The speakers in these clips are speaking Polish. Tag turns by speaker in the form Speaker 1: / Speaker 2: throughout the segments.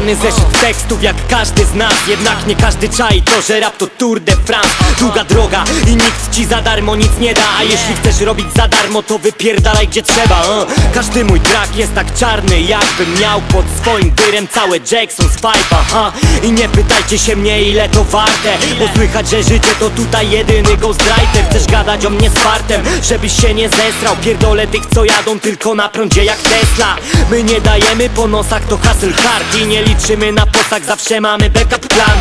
Speaker 1: Pełny zeszyt tekstów jak każdy z nas. Jednak nie każdy czai to, że rap to Tour de France. Długa droga i nikt ci za darmo nic nie da. A jeśli chcesz robić za darmo to wypierdalaj gdzie trzeba uh. Każdy mój track jest tak czarny jakbym miał pod swoim dyrem Całe Jackson z Five, aha I nie pytajcie się mnie ile to warte Bo słychać, że życie to tutaj jedyny ghostwriter. Chcesz gadać o mnie z fartem, żebyś się nie zesrał. Pierdolę tych co jadą tylko na prądzie jak Tesla. My nie dajemy po nosach to hustle hard I nie liczymy na posag, zawsze mamy backup plan.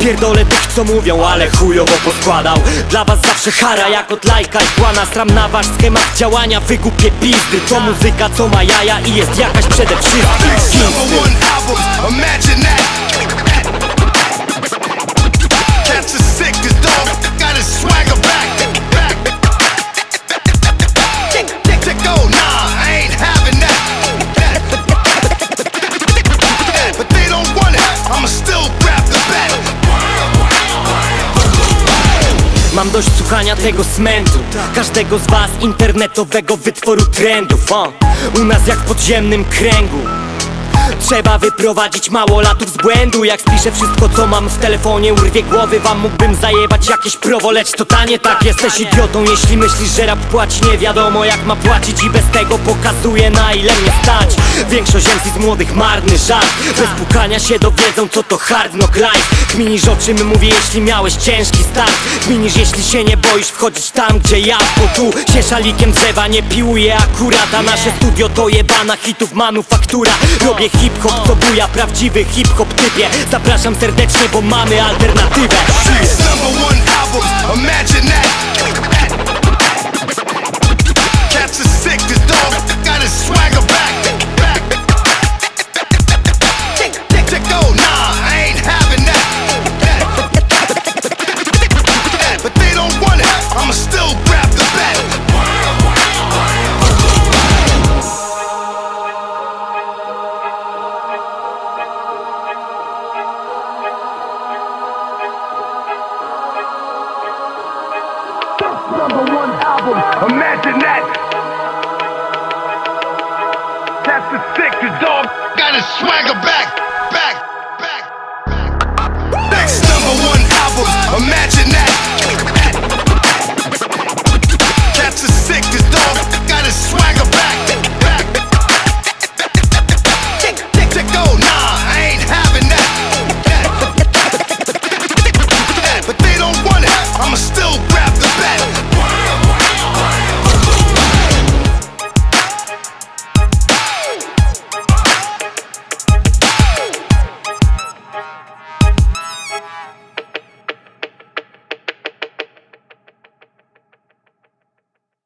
Speaker 1: Pierdolę tych co mówią, ale chujowo poskładał. Dla was zawsze hara jak od lajka i kłana. Stram na wasz schemat działania, wygupie pizdy. To muzyka co ma jaja i jest jakaś przede wszystkim Mam dość słuchania tego smętu Każdego z was internetowego wytworu trendów o. U nas jak w podziemnym kręgu Trzeba wyprowadzić mało latów z błędu. Jak spiszę wszystko co mam w telefonie Urwie głowy. Wam mógłbym zajebać jakieś prowo Lecz to tanie tak. Jesteś idiotą jeśli myślisz, że rap płaci. Nie wiadomo jak ma płacić i bez tego pokazuje na ile mnie stać. Większość MC z młodych marny żart. Bez pukania się dowiedzą co to hard knock life. Kminisz o czym mówię jeśli miałeś ciężki start. Kminisz jeśli się nie boisz wchodzić tam gdzie ja Bo tu się szalikiem drzewa nie piłuję akurat. A nasze studio to jebana hitów manufaktura. Robię hip-hop co buja prawdziwy hip-hop typie Zapraszam serdecznie bo mamy alternatywę
Speaker 2: imagine that. Album, imagine that. That's the sick, dog got his swagger back, back, back, back. Next number one album, imagine that.